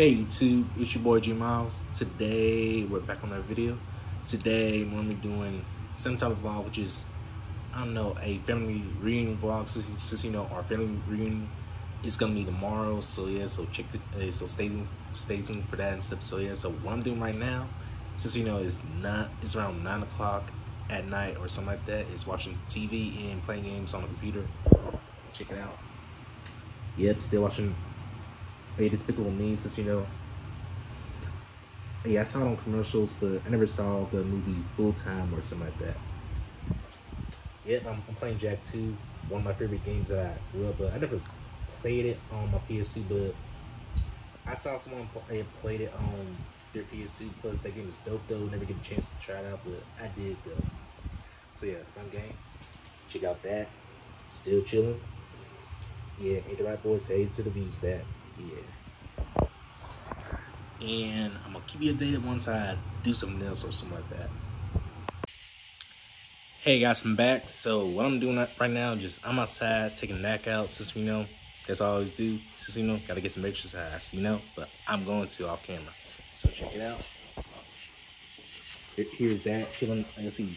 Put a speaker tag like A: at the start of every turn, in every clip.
A: Hey YouTube, it's your boy Jay Miles. Today we're back on our video. Today we're gonna be doing some type of vlog, which is I don't know, a family reunion vlog. Since, since you know our family reunion is gonna be tomorrow, so yeah, so check the uh, so stay tuned, stay tuned for that and stuff. So yeah, so what I'm doing right now, since you know it's not it's around nine o'clock at night or something like that, is watching TV and playing games on the computer. Check it out. Yep, still watching a Despicable Me since you know. Yeah, I saw it on commercials, but I never saw the movie full time or something like that. Yep, I'm, I'm playing Jak 2, one of my favorite games that I grew up, but I never played it on my PS2, but I saw someone play, played it on their PS2, plus that game is dope though, never get a chance to try it out, but I did though. So yeah, fun game. Check out that. Still chilling. Yeah, ain't the right voice, hey to the views that. Yeah. And I'm gonna keep you updated once I do something else or something like that. Hey guys, I'm back. So what I'm doing right now, just I'm outside taking a nap out since we know that's all I always do. Since you know, gotta get some exercise, you know. But I'm going to off camera. So check it out. Here's that chilling. I can see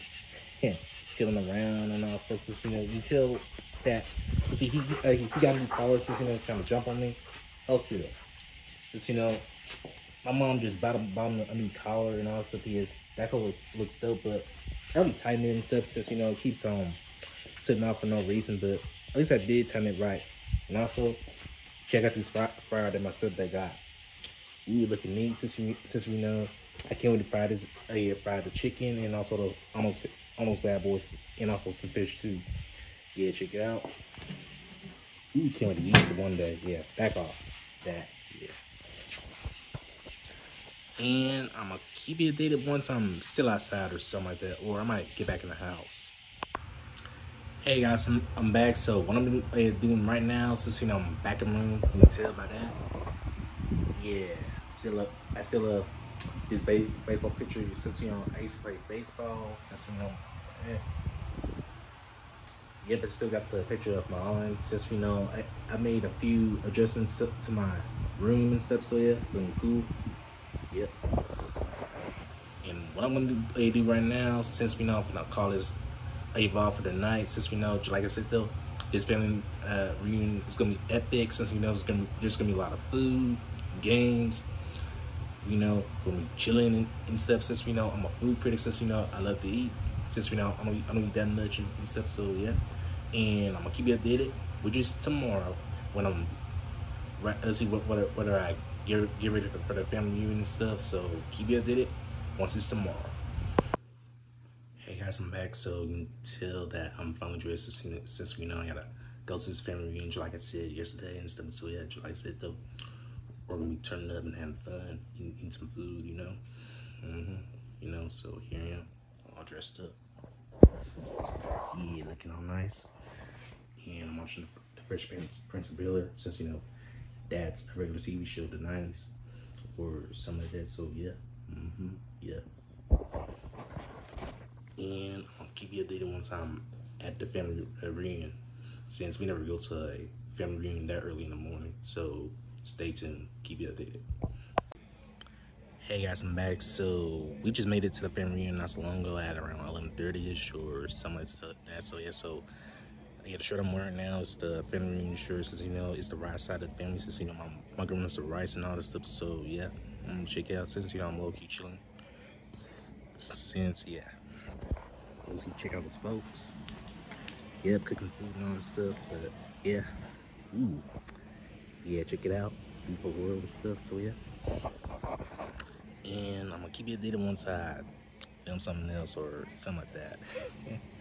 A: him chilling around and all stuff. Since you know, you tell that. You see, he uh, he got me since you know trying to jump on me. Else that. Just you know, my mom just bought him a new collar and all that stuff. Because that collar looks, looks dope, but I tightened it and stuff since you know it keeps um, sitting out for no reason. But at least I did tighten it right. And also, check out this fryer that my stepdad got. Ooh, looking neat since we since we know I can't wait to fry this. I uh, fried the chicken and also the almost almost bad boys and also some fish too. Yeah, check it out. Ooh, can't wait to eat it one day. Yeah, back off that. Yeah. And I'm gonna keep you updated once I'm still outside or something like that, or I might get back in the house. Hey guys, I'm, I'm back. So what I'm eh, doing right now, since you know I'm back in the room, you can tell by that. Yeah, still up. I still love this baseball picture. Since you know I used to play baseball, since you know. Yeah Yep, I still got the picture of my own. Since we know, I, I made a few adjustments to, to my room and stuff, so yeah, looking cool. Yep. And what I'm gonna do, do right now, since we know I'm gonna call this Evolve for the night, since we know, like I said though, this family uh, reunion is gonna be epic. Since we know there's gonna be, there's gonna be a lot of food, games. You know, gonna be chilling and, and stuff. Since we know I'm a food critic, since we know I love to eat since we know I don't, eat that much and, stuff. So yeah, and I'm gonna keep you updated. Which is tomorrow when I'm right. let's see what whether, whether I get get ready for, for the family reunion and stuff. So keep you updated once it's tomorrow. Hey guys, I'm back. So until that, I'm finally dressed since, since we know I gotta go to this family reunion, like I said yesterday and stuff. So yeah, like I said though, we're gonna be turning up and having fun, eating, eating some food, you know. Mm -hmm. You know, so here I am, all dressed up. Yeah, looking all nice. And I'm watching the Fresh Prince of Bel Air since, you know, that's a regular TV show, the 90s or something like that. So, yeah. Mm-hmm. Yeah. And I'll keep you updated once I'm at the family reunion since we never go to a family reunion that early in the morning. So, stay tuned. Keep you updated. Hey guys, I'm back. So we just made it to the family reunion not so long ago at around 11:30ish or something like that. So yeah, so yeah, the shirt I'm wearing now is the family reunion shirt. Since you know it's the right side of the family, since you know my my grandma's the rice and all this stuff. So yeah, I'm gonna check it out since you know I'm low key chilling. Since yeah, let's check out the folks. Yeah, cooking food and all this stuff. But yeah, ooh, yeah, check it out. Beautiful world and stuff. So yeah and I'm gonna keep you updated once I film something else or something like that.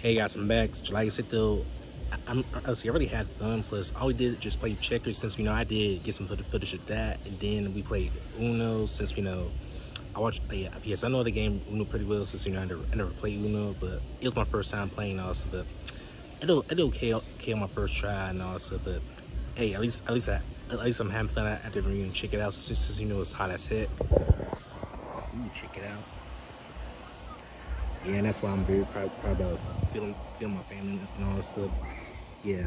A: Hey guys, I'm back. Like I said though, I'm, I I really had fun. Plus, all we did just play checkers since, you know, I did get some footage of that. And then we played Uno since, you know, I watched, yeah, yes, I know the game Uno pretty well since, you know, I never, I never played Uno, but it was my first time playing also, but it did, it did okay, okay on my first try and also, but hey, at least, at least I, at least I'm having fun at the reunion. Check it out since, since you know it's hot as heck. Ooh, check it out. Yeah, and that's why I'm very proud, proud about feeling, my family and all that stuff yeah,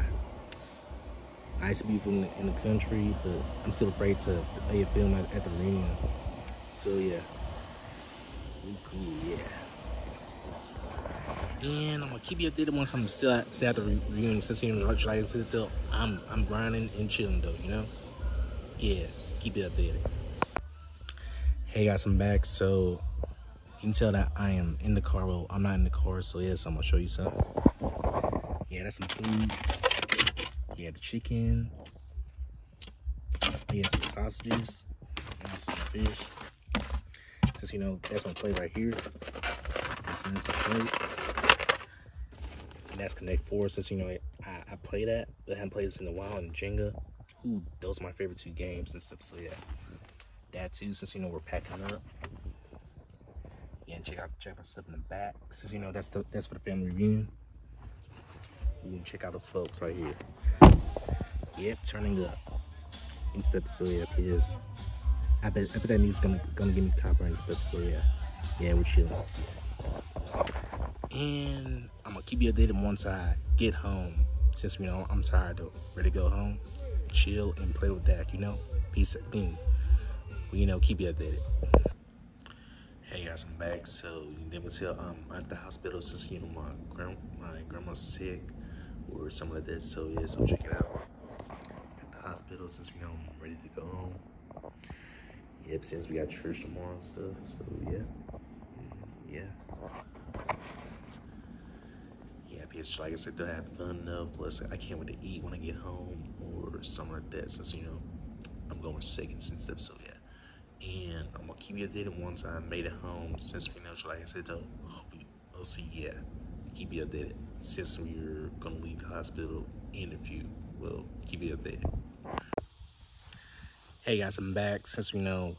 A: I nice people in the, in the country, but I'm still afraid to play a film at, at the reunion. So yeah, Ooh, cool, yeah. And I'm gonna keep you updated once I'm still at, still at the re reunion. Since you know, like I said, still, I'm I'm grinding and chilling though, you know. Yeah, keep you updated. Hey guys, I'm back. So you can tell that I am in the car. Well, I'm not in the car, so yes, I'm gonna show you something. Yeah, that's some food. Yeah, the chicken. Yeah, some sausages. And some fish. Since you know, that's my plate right here. That's my plate. And that's Connect Four. Since you know, I, I play that, but I haven't played this in a while. And Jenga. Ooh, those are my favorite two games and stuff. So yeah, that too. Since you know we're packing up. And check out check out stuff in the back. Since you know that's the that's for the family reunion. You can check out those folks right here. Yep, turning up. Instead so yeah, because I bet I bet that music's gonna gonna give me copper and stuff, so yeah. Yeah, we're chilling. And I'm gonna keep you updated once I get home. Since you know I'm tired of ready to go home. Chill and play with Dak, you know? Peace. Well, you know, keep you updated. Hey guys, I'm back. So you never tell um I'm at the hospital since you know my grand my grandma's sick or something like that. So yeah, so check it out. At the hospital since we know I'm ready to go home. Yep, since we got church tomorrow and stuff. So yeah. Yeah. Yeah, bitch, like I said, to have fun though. Plus I can't wait to eat when I get home or something like that since you know I'm going seconds and stuff, so yeah. And I'm gonna keep you updated once I made it home since we know like I said though. I'll see yeah keep you updated since we're gonna leave the hospital in a few. We'll keep you updated. Hey guys, I'm back. Since we know,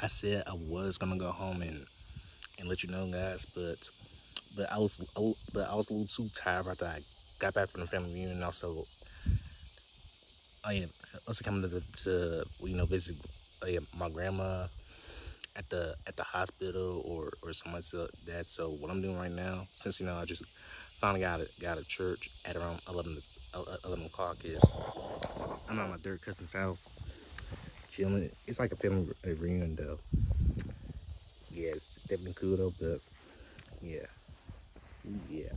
A: I said I was gonna go home and and let you know, guys, but but I was but I was a little too tired after I got back from the family reunion. Also, I am also coming to the, to you know visit Uh, my grandma at the at the hospital or or something like that. So what I'm doing right now, since you know I just finally got a, got a church at around 11 uh, uh, 11 o'clock is I'm at my third cousin's house chilling. It's like a family reunion though. Yeah, it's definitely cool though, but yeah, yeah.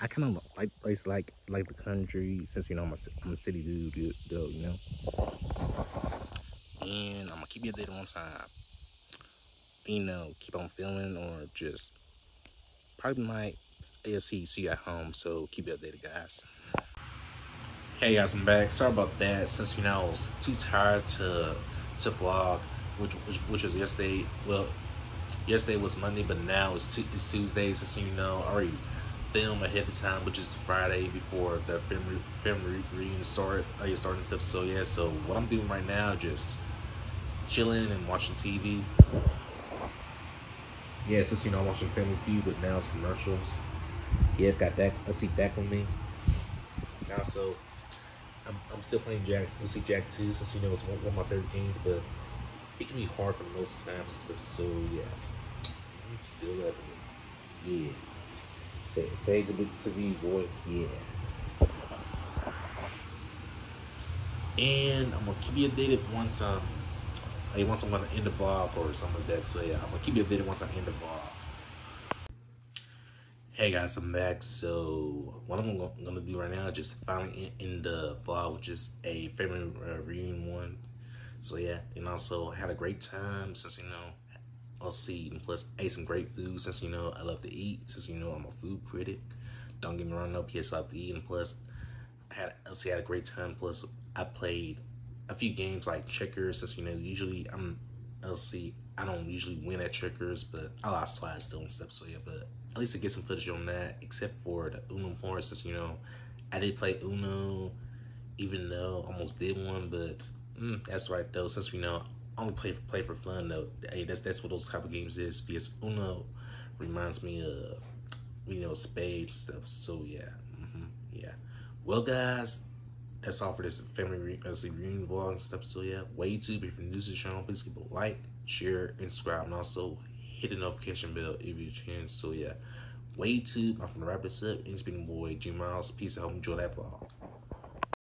A: I kind of like place like like the country since you know I'm a, I'm a city dude though, you know and I'm gonna keep you updated once I, you know, keep on filming or just probably might ASC at home. So keep you updated, guys. Hey guys, I'm back. Sorry about that. Since you know I was too tired to to vlog, which which, which was yesterday. Well, yesterday was Monday, but now it's, it's Tuesday. Since you know, I already film ahead of time, which is Friday before the film re film re reunion start. Uh, I get starting stuff. So yeah, so what I'm doing right now, just chilling and watching TV. Yeah, since you know I'm watching Family Feud, but now it's commercials. Yeah, I've got that. Let's see that for me. Now, so I'm, I'm still playing Jak. Let's see Jak 2 since you know it's one, one of my favorite games, but it can be hard for most times. So yeah, I'm still loving it. Yeah. Say, say to, to these boys, yeah. And I'm gonna keep you updated once um Hey, once I'm gonna end the vlog or something like that. So yeah, I'm gonna keep you updated once I end the vlog. Hey guys, I'm back. So what I'm gonna do right now is just finally end the vlog, which is a family reunion one. So yeah, and also had a great time since you know I'll see and plus ate some great food since you know I love to eat since you know I'm a food critic. Don't get me wrong, no, yes I love to eat and plus I had also had a great time. Plus I played a few games like checkers, since you know usually I'm LC. I don't usually win at checkers, but I lost twice still and stuff. So yeah, but at least I get some footage on that. Except for the Uno Horse, since you know I did play Uno, even though I almost did one, but mm, that's right though. Since we know I only play for play for fun though. Hey, that's that's what those type of games is. Because Uno reminds me of you know spades stuff. So yeah, mm-hmm, yeah. Well, guys, that's all for this family uh, reunion vlog and stuff. So yeah, WadeTube. If you're new to the channel, please give a like, share, and subscribe, and also hit the notification bell if you can. So yeah, WadeTube. I'm from the wrap this up. And speaking boy, Jay Miles. Peace. You enjoy that vlog.